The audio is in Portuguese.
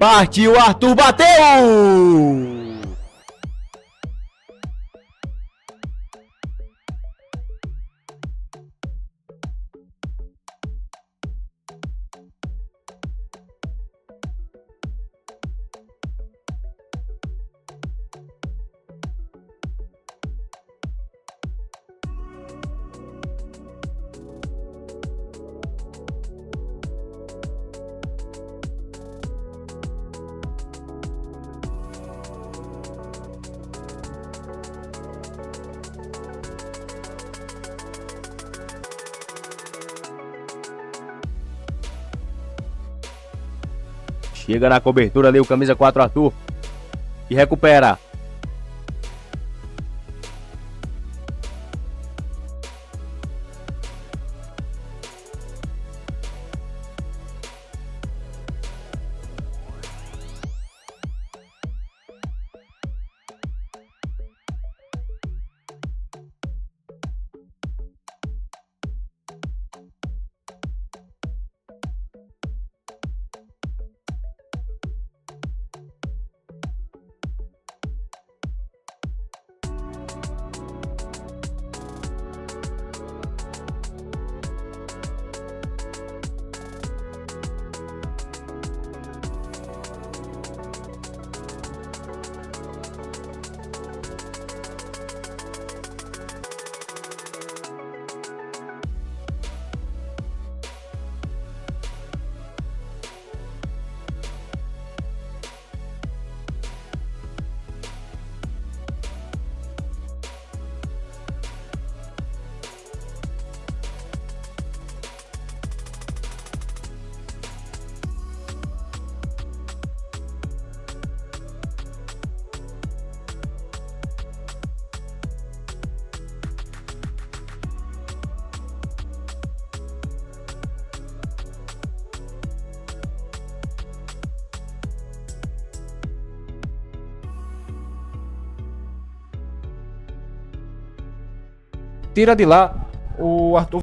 Partiu, Arthur, bateu! Chega na cobertura ali o camisa 4 Arthur. E recupera. Tira de lá. O Arthur